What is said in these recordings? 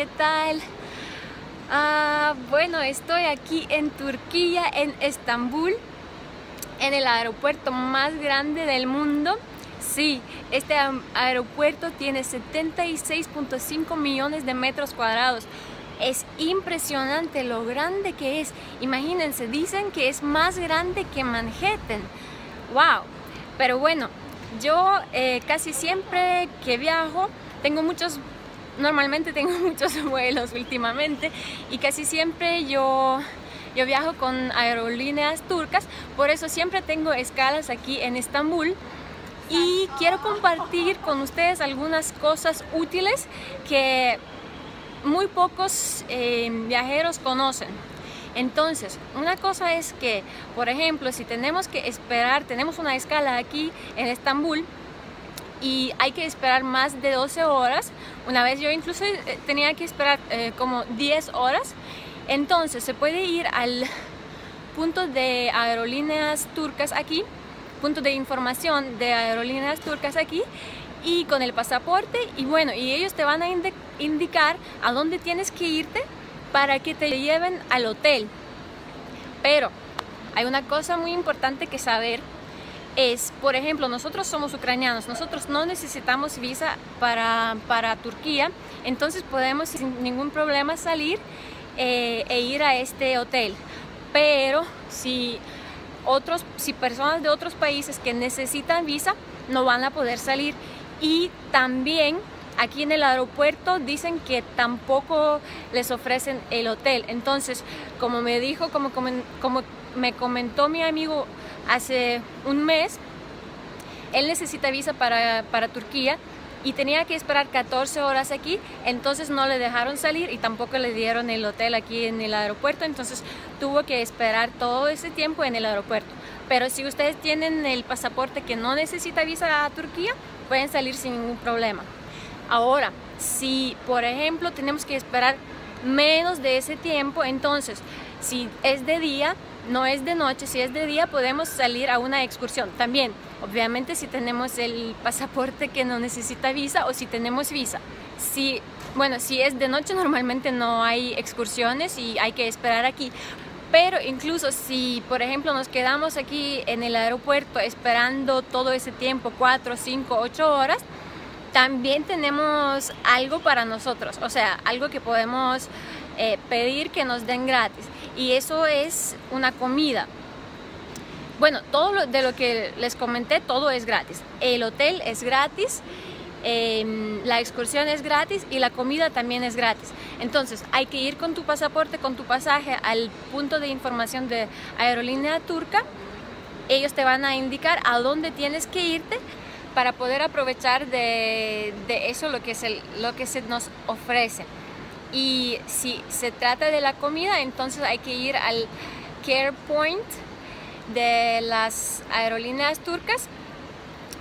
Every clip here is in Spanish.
¿Qué tal? Ah, bueno, estoy aquí en Turquía, en Estambul, en el aeropuerto más grande del mundo. Sí, este aeropuerto tiene 76.5 millones de metros cuadrados. Es impresionante lo grande que es. Imagínense, dicen que es más grande que Manhattan. ¡Wow! Pero bueno, yo eh, casi siempre que viajo tengo muchos normalmente tengo muchos vuelos últimamente y casi siempre yo yo viajo con aerolíneas turcas por eso siempre tengo escalas aquí en Estambul y quiero compartir con ustedes algunas cosas útiles que muy pocos eh, viajeros conocen. Entonces, una cosa es que, por ejemplo, si tenemos que esperar, tenemos una escala aquí en Estambul y hay que esperar más de 12 horas, una vez yo incluso eh, tenía que esperar eh, como 10 horas, entonces se puede ir al punto de aerolíneas turcas aquí, punto de información de aerolíneas turcas aquí y con el pasaporte y bueno, y ellos te van a indicar a dónde tienes que irte para que te lleven al hotel. Pero hay una cosa muy importante que saber por ejemplo, nosotros somos ucranianos, nosotros no necesitamos visa para, para Turquía, entonces podemos sin ningún problema salir eh, e ir a este hotel. Pero si otros, si personas de otros países que necesitan visa no van a poder salir y también aquí en el aeropuerto dicen que tampoco les ofrecen el hotel. Entonces, como me dijo, como me comentó mi amigo hace un mes, él necesita visa para, para Turquía y tenía que esperar 14 horas aquí, entonces no le dejaron salir y tampoco le dieron el hotel aquí en el aeropuerto, entonces tuvo que esperar todo ese tiempo en el aeropuerto. Pero si ustedes tienen el pasaporte que no necesita visa a Turquía, pueden salir sin ningún problema. Ahora, si por ejemplo tenemos que esperar menos de ese tiempo, entonces si es de día, no es de noche, si es de día podemos salir a una excursión. También, obviamente si tenemos el pasaporte que no necesita visa o si tenemos visa. Si, bueno, si es de noche normalmente no hay excursiones y hay que esperar aquí. Pero incluso si, por ejemplo, nos quedamos aquí en el aeropuerto esperando todo ese tiempo, 4, 5, 8 horas, también tenemos algo para nosotros, o sea, algo que podemos eh, pedir que nos den gratis. Y eso es una comida. Bueno, todo lo, de lo que les comenté, todo es gratis. El hotel es gratis, em, la excursión es gratis y la comida también es gratis. Entonces, hay que ir con tu pasaporte, con tu pasaje al punto de información de aerolínea turca. Ellos te van a indicar a dónde tienes que irte para poder aprovechar de, eso lo que, lo que se nos ofrece. Y si se trata de la comida, entonces hay que ir al Care Point de las aerolíneas turcas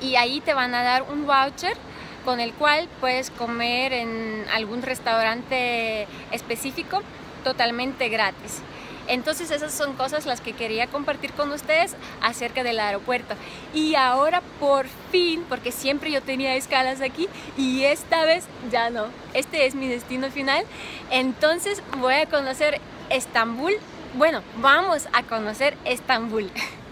y ahí te van a dar un voucher con el cual puedes comer en algún restaurante específico totalmente gratis. Entonces esas son cosas las que quería compartir con ustedes acerca del aeropuerto. Y ahora por fin, porque siempre yo tenía escalas aquí y esta vez ya no. Este es mi destino final. Entonces voy a conocer Estambul. Bueno, vamos a conocer Estambul.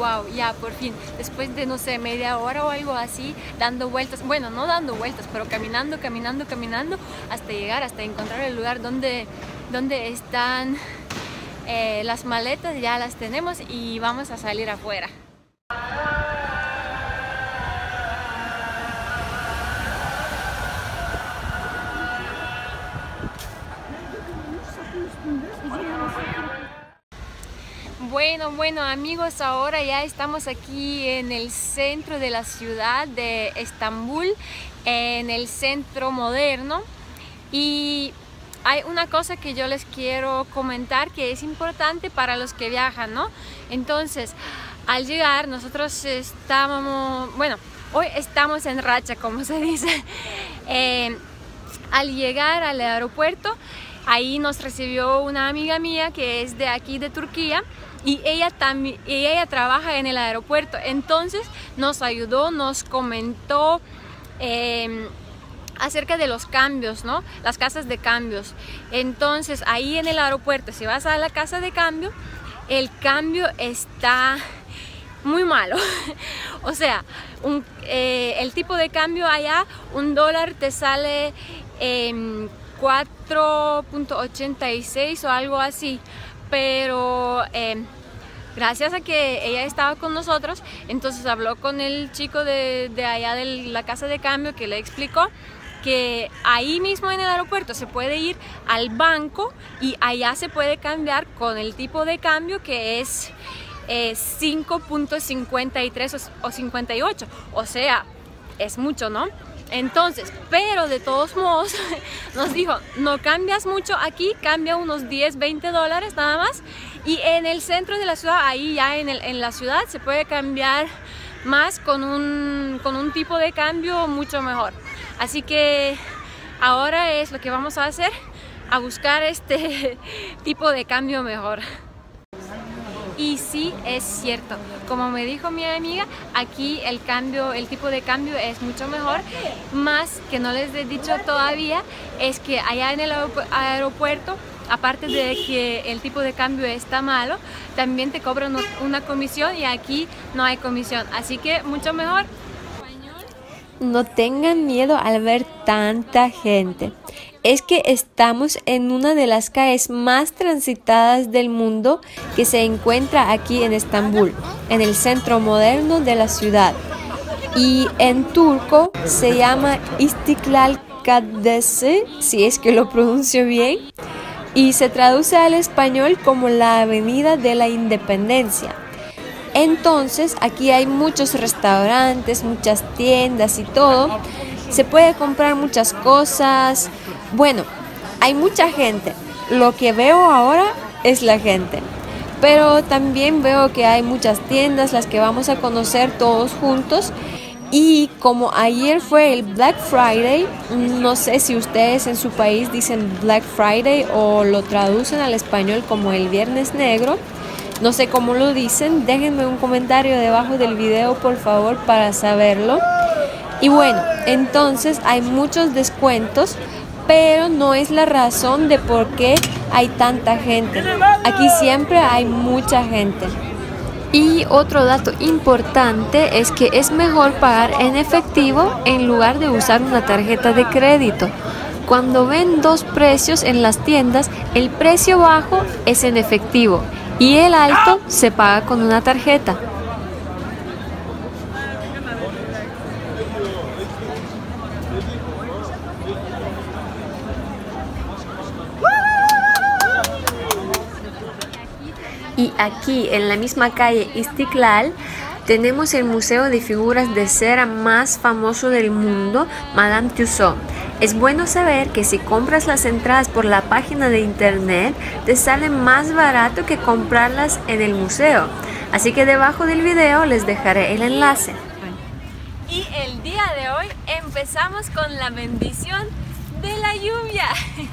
wow, ya por fin, después de no sé, media hora o algo así, dando vueltas, bueno, no dando vueltas, pero caminando, caminando, caminando, hasta llegar, hasta encontrar el lugar donde, donde están eh, las maletas, ya las tenemos y vamos a salir afuera. Bueno, amigos, ahora ya estamos aquí en el centro de la ciudad de Estambul, en el centro moderno y hay una cosa que yo les quiero comentar que es importante para los que viajan, ¿no? Entonces, al llegar nosotros estábamos, bueno, hoy estamos en racha, como se dice, eh, al llegar al aeropuerto ahí nos recibió una amiga mía que es de aquí de Turquía y ella también ella trabaja en el aeropuerto. Entonces nos ayudó nos comentó em, acerca de los cambios no las casas de cambios. Entonces ahí en el aeropuerto si vas a la casa de cambio el cambio está muy malo. O sea eh, el tipo de cambio allá un dólar te sale 4.86 o algo así pero em, gracias a que ella estaba con nosotros, entonces habló con el chico de, allá de la casa de cambio que le explicó que ahí mismo en el aeropuerto se puede ir al banco y allá se puede cambiar con el tipo de cambio que es 5.53 eh, o 58, o sea, es mucho, ¿no? Entonces, pero de todos modos, nos dijo, no cambias mucho aquí, cambia unos 10, 20 dólares nada más. Y en el centro de la ciudad, ahí ya en, el, la ciudad, se puede cambiar más con un, con un tipo de cambio mucho mejor. Así que ahora es lo que vamos a hacer, a buscar este tipo de cambio mejor. Y sí es cierto, como me dijo mi amiga, aquí el cambio, el tipo de cambio es mucho mejor, más que no les he dicho todavía, es que allá en el aeropuerto aparte de que el tipo de cambio está malo, también te cobran una comisión y aquí no hay comisión, así que mucho mejor. No tengan miedo al ver tanta gente es que estamos en una de las calles más transitadas del mundo que se encuentra aquí en Estambul, en el centro moderno de la ciudad. Y en turco se llama Istiklal Caddesi, si es que lo pronuncio bien, y se traduce al español como la Avenida de la Independencia. Entonces aquí hay muchos restaurantes, muchas tiendas y todo. Se puede comprar muchas cosas, bueno, hay mucha gente. Lo que veo ahora es la gente. Pero también veo que hay muchas tiendas, las que vamos a conocer todos juntos. Y como ayer fue el Black Friday, no sé si ustedes en su país dicen Black Friday o lo traducen al español como el Viernes Negro. No sé cómo lo dicen, déjenme un comentario debajo del video por favor para saberlo. Y bueno, entonces hay muchos descuentos pero no es la razón de por qué hay tanta gente. Aquí siempre hay mucha gente. Y otro dato importante es que es mejor pagar en efectivo en lugar de usar una tarjeta de crédito. Cuando ven dos precios en las tiendas, el precio bajo es en efectivo y el alto se paga con una tarjeta. Y aquí, en la misma calle Istiklal, tenemos el museo de figuras de cera más famoso del mundo, Madame Tussauds. Es bueno saber que si compras las entradas por la página de internet, te sale más barato que comprarlas en el museo. Así que debajo del video les dejaré el enlace. Y el día de hoy empezamos con la bendición de la lluvia.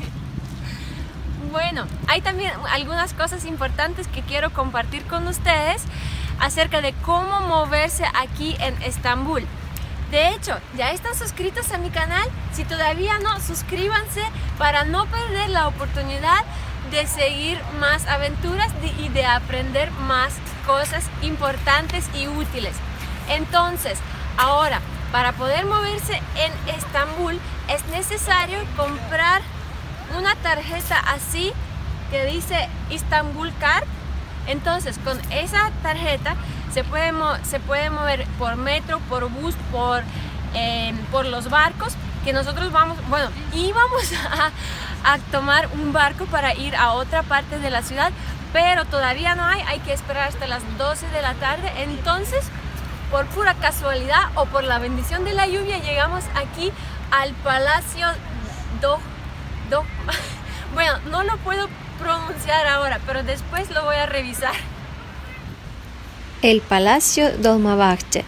Bueno, hay también algunas cosas importantes que quiero compartir con ustedes acerca de cómo moverse aquí en Estambul. De hecho, ya están suscritos a mi canal. Si todavía no, suscríbanse para no perder la oportunidad de seguir más aventuras y de aprender más cosas importantes y útiles. Entonces, ahora, para poder moverse en Estambul es necesario comprar una tarjeta así que dice Istanbul Card. Entonces, con esa tarjeta se puede, se puede mover por metro, por bus, por, em, por los barcos, que nosotros vamos, bueno, íbamos a, a tomar un barco para ir a otra parte de la ciudad, pero todavía no hay, hay que esperar hasta las 12 de la tarde. Entonces, por pura casualidad o por la bendición de la lluvia, llegamos aquí al Palacio Do bueno, no lo puedo pronunciar ahora, pero después lo voy a revisar. El Palacio Dolmabahce.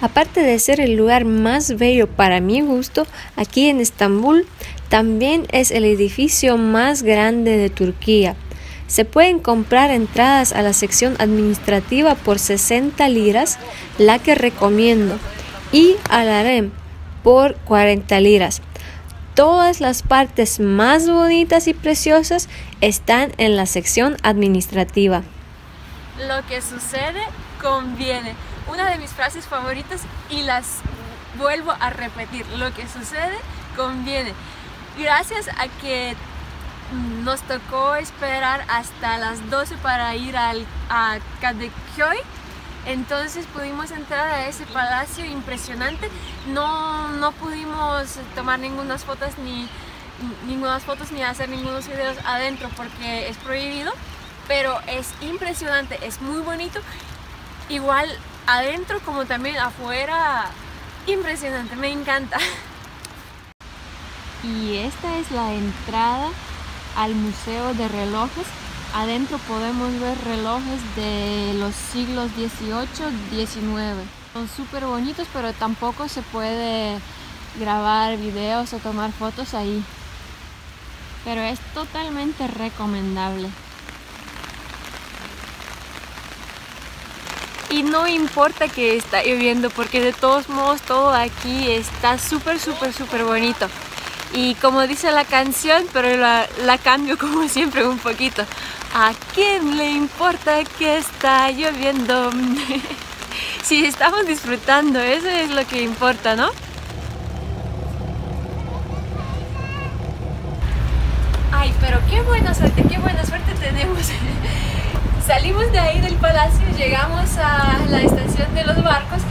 Aparte de ser el lugar más bello para mi gusto, aquí en Estambul También es el edificio más grande de Turquía. Se pueden comprar entradas a la sección administrativa por 60 liras, la que recomiendo, y al harem por 40 liras. Todas las partes más bonitas y preciosas están en la sección administrativa. Lo que sucede conviene. Una de mis frases favoritas y las vuelvo a repetir. Lo que sucede conviene. Gracias a que nos tocó esperar hasta las 12 para ir al, a Kadekyoy. Entonces pudimos entrar a ese palacio impresionante. No, no pudimos tomar ninguna fotos ni ninguna fotos ni hacer ningunos videos adentro porque es prohibido. Pero es impresionante, es muy bonito. Igual adentro como también afuera, impresionante, me encanta. Y esta es la entrada al Museo de Relojes. Adentro podemos ver relojes de los siglos 18, 19. Son súper bonitos, pero tampoco se puede grabar videos o tomar fotos ahí. Pero es totalmente recomendable. Y no importa que está lloviendo porque de todos modos todo aquí está súper, súper, súper bonito. Y como dice la canción, pero la, cambio como siempre un poquito. ¿A quién le importa que está lloviendo? si estamos disfrutando, eso es lo que importa, ¿no? Ay, pero qué buena suerte, qué buena suerte tenemos. Salimos de ahí del palacio, llegamos a la estación de los barcos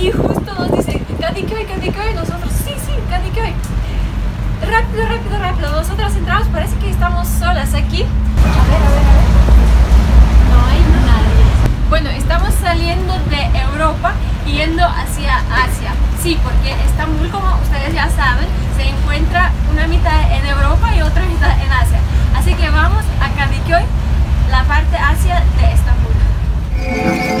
y justo nos dicen, Kadikoy, Kadikoy, nosotros, sí, sí, Kadikoy rápido, rápido, rápido. Nosotras entramos, parece que estamos solas aquí. Bueno, estamos saliendo de Europa yendo hacia Asia. Sí, porque Estambul, como ustedes ya saben, se encuentra una mitad en Europa y otra mitad en Asia. Así que vamos a Kadıköy, la parte Asia de Estambul.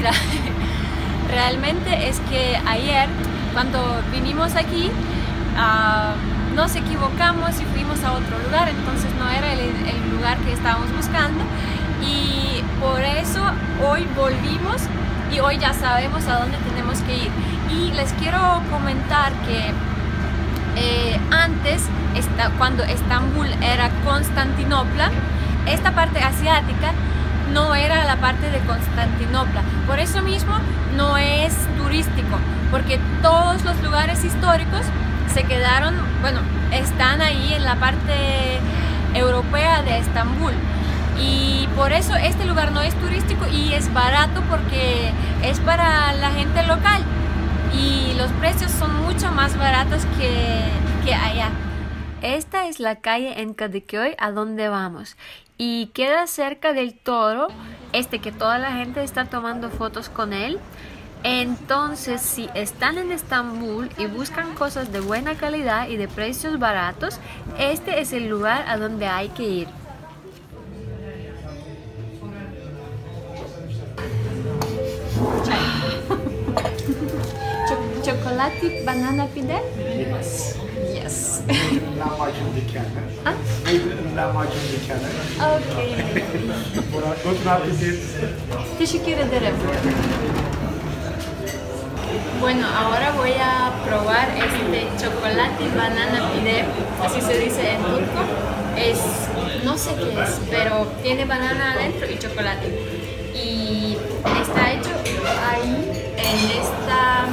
Realmente es que ayer, cuando vinimos aquí, ah, nos equivocamos y fuimos a otro lugar, entonces no era el, el lugar que estábamos buscando y por eso hoy volvimos y hoy ya sabemos a dónde tenemos que ir. Y les quiero comentar que eh, antes, cuando Estambul era Constantinopla, esta parte asiática no era la parte de Constantinopla. Por eso mismo no es turístico, porque todos los lugares históricos se quedaron, bueno, están ahí en la parte europea de Estambul y por eso este lugar no es turístico y es barato porque es para la gente local y los precios son mucho más baratos que, que allá. Esta es la calle en a donde vamos y queda cerca del toro, este que toda la gente está tomando fotos con él. Entonces, si están en Estambul y buscan cosas de buena calidad y de precios baratos, este es el lugar a donde hay que ir. Chocolate banana pide? Yes. Yes. Lahmacun dükkanı. Ha? Lahmacun dükkanı. Okay. Good appetit. Teşekkür ederim. Bueno, ahora voy a probar este chocolate banana pide, así se dice en turco. Es, no sé qué es, pero tiene banana adentro y chocolate. Y está hecho ahí en esta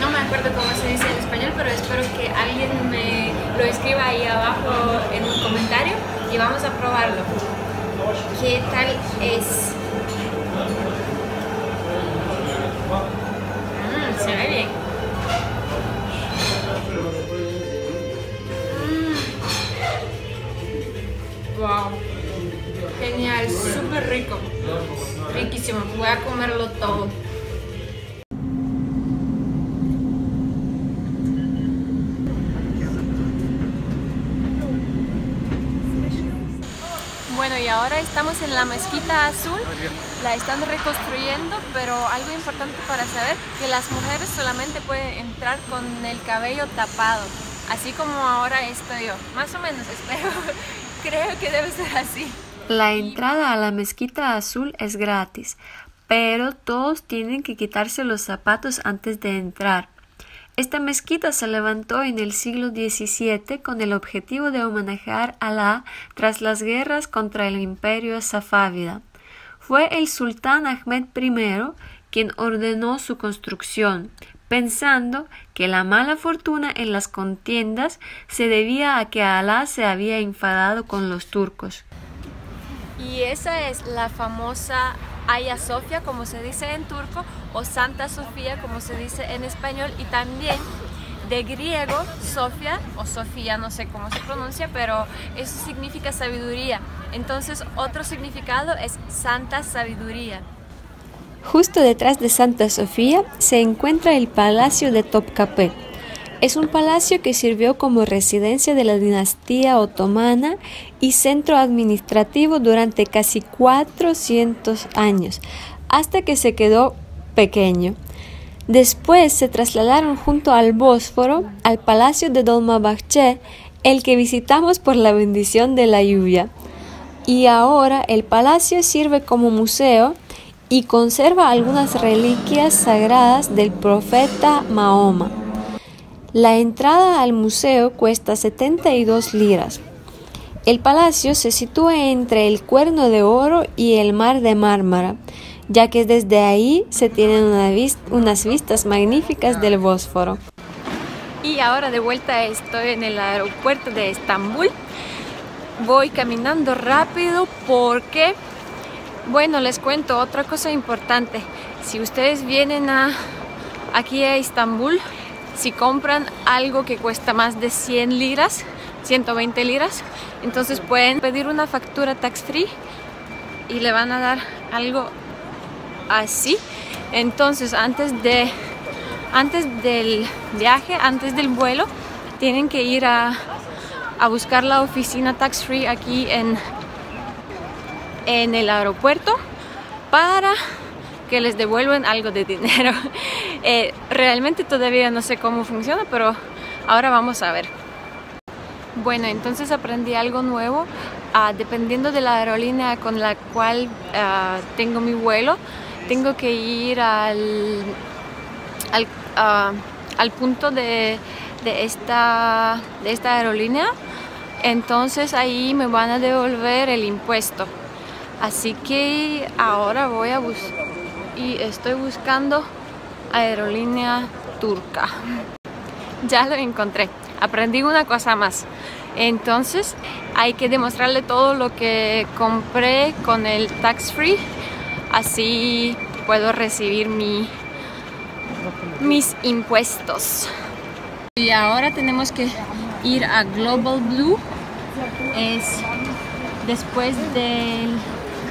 no me acuerdo cómo se dice en español, pero espero que alguien me lo escriba ahí abajo en un comentario y vamos a probarlo. qué tal es. La mezquita azul, la están reconstruyendo, pero algo importante para saber, que las mujeres solamente pueden entrar con el cabello tapado, así como ahora estoy yo, más o menos espero, creo que debe ser así. La entrada a la mezquita azul es gratis, pero todos tienen que quitarse los zapatos antes de entrar. Esta mezquita se levantó en el siglo XVII con el objetivo de homenajear a Alá tras las guerras contra el imperio safávida. Fue el sultán Ahmed I quien ordenó su construcción, pensando que la mala fortuna en las contiendas se debía a que Alá se había enfadado con los turcos. Y esa es la famosa Aya Sofia, como se dice en turco, o Santa Sofía, como se dice en español, y también de griego, Sofia o Sofía, no sé cómo se pronuncia, pero eso significa sabiduría. Entonces, otro significado es Santa Sabiduría. Justo detrás de Santa Sofía se encuentra el Palacio de Topkapi. Es un palacio que sirvió como residencia de la dinastía otomana y centro administrativo durante casi 400 años, hasta que se quedó pequeño. Después se trasladaron junto al Bósforo al palacio de Dolmabahce, el que visitamos por la bendición de la lluvia. Y ahora el palacio sirve como museo y conserva algunas reliquias sagradas del profeta Mahoma. La entrada al museo cuesta 72 liras. El palacio se sitúa entre el Cuerno de Oro y el Mar de Mármara, ya que desde ahí se tienen unas vistas magníficas del Bósforo. Y ahora de vuelta estoy en el aeropuerto de Estambul. Voy caminando rápido porque, bueno, les cuento otra cosa importante. Si ustedes vienen aquí a Estambul, si compran algo que cuesta más de 100 liras, 120 liras, entonces pueden pedir una factura tax free y le van a dar algo así. Entonces antes de antes del viaje, antes del vuelo, tienen que ir a, a buscar la oficina tax free aquí en, en el aeropuerto para que les devuelvan algo de dinero. Eh, realmente todavía no sé cómo funciona, pero ahora vamos a ver. Bueno, entonces aprendí algo nuevo. Ah, dependiendo de la aerolínea con la cual ah, tengo mi vuelo, tengo que ir al, al, ah, al punto de, de, esta, de esta aerolínea. Entonces ahí me van a devolver el impuesto. Así que ahora voy a buscar estoy buscando aerolínea turca. Ya lo encontré. Aprendí una cosa más. Entonces hay que demostrarle todo lo que compré con el tax free. Así puedo recibir mi, mis impuestos. Y ahora tenemos que ir a Global Blue. Es después del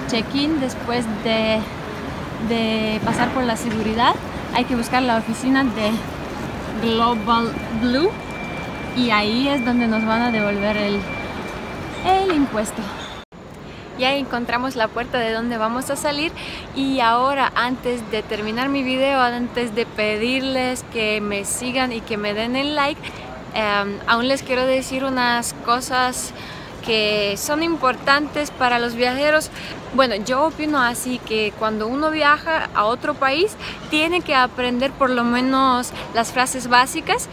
check-in, después de de pasar por la seguridad, hay que buscar la oficina de Global Blue y ahí es donde nos van a devolver el, el impuesto. Ya encontramos la puerta de donde vamos a salir y ahora antes de terminar mi video, antes de pedirles que me sigan y que me den el like, em, aún les quiero decir unas cosas que son importantes para los viajeros. Bueno, yo opino así que cuando uno viaja a otro país tiene que aprender por lo menos las frases básicas.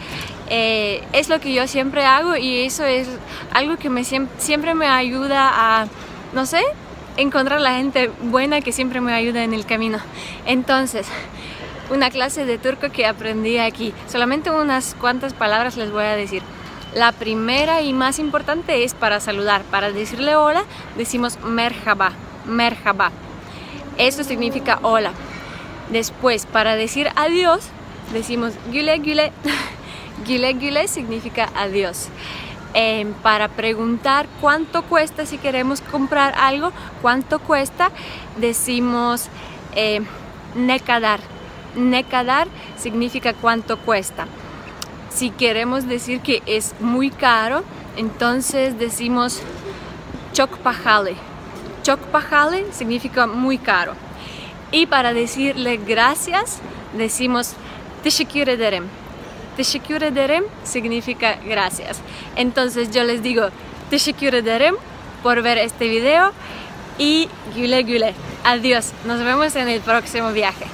Eh, es lo que yo siempre hago y eso es algo que me, siempre me ayuda a, no sé, encontrar la gente buena que siempre me ayuda en el camino. Entonces, una clase de turco que aprendí aquí. Solamente unas cuantas palabras les voy a decir. La primera y más importante es para saludar. Para decirle hola decimos merhaba, merhaba. Eso significa hola. Después, para decir adiós, decimos güle güle. güle güle significa adiós. Eh, para preguntar cuánto cuesta si queremos comprar algo, cuánto cuesta, decimos eh, nekadar. Nekadar significa cuánto cuesta. Si queremos decir que es muy caro, entonces decimos chokpajale. Chokpajale significa muy caro. Y para decirle gracias, decimos teşekkür ederim. Teşekkür ederim significa gracias. Entonces yo les digo teşekkür ederim por ver este video y güle güle. Adiós. Nos vemos en el próximo viaje.